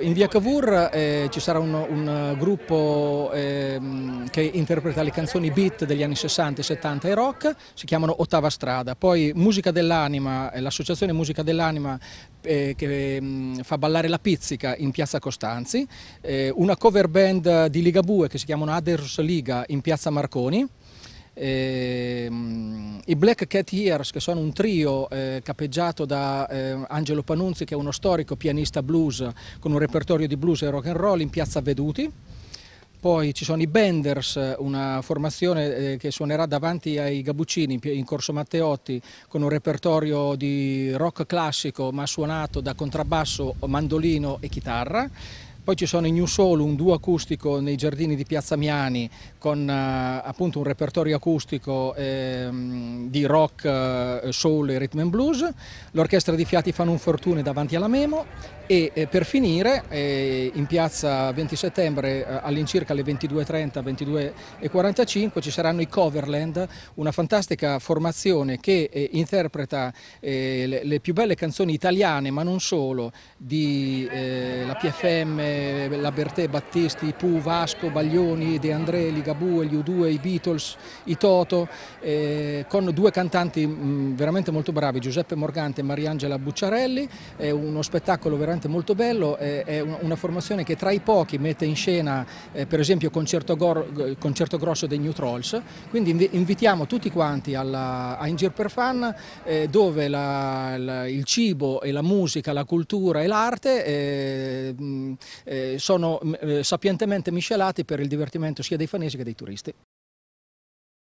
In via Cavour eh, ci sarà un, un gruppo eh, che interpreta le canzoni beat degli anni 60, 70 e rock, si chiamano Ottava Strada. Poi Musica dell'Anima, eh, l'associazione Musica dell'Anima eh, che mh, mm, fa ballare la pizzica in piazza Costanzi, eh, una cover band di Ligabue che si chiamano Aders Liga in piazza Marconi. Ehm, I Black Cat Years, che sono un trio eh, capeggiato da eh, Angelo Panunzi, che è uno storico pianista blues con un repertorio di blues e rock and roll in piazza Veduti. Poi ci sono i Benders, una formazione eh, che suonerà davanti ai Gabuccini in Corso Matteotti con un repertorio di rock classico ma suonato da contrabbasso, mandolino e chitarra. Poi ci sono i New Soul, un duo acustico nei giardini di Piazza Miani con eh, appunto un repertorio acustico eh, di rock, eh, soul e rhythm and blues. L'orchestra di Fiati fanno un fortune davanti alla Memo e eh, per finire eh, in piazza 20 settembre all'incirca alle 22.30, 22.45 ci saranno i Coverland, una fantastica formazione che interpreta le, più belle canzoni italiane ma non solo di la PFM la Bertè, Battisti, Pooh, Vasco, Baglioni, De André, Ligabue, gli U2, i Beatles, i Toto, eh, con due cantanti mh, mm, veramente molto bravi, Giuseppe Morgante e Mariangela Bucciarelli, è uno spettacolo veramente molto bello, è, è una formazione che tra i pochi mette in scena eh, per esempio concerto, concerto, Grosso dei New Trolls, quindi invitiamo tutti quanti alla, a Ingir per Fan eh, dove la, la, il cibo e la musica, la cultura e l'arte eh, eh, sono mm, eh, sapientemente miscelati per il divertimento sia dei fanesi che dei turisti.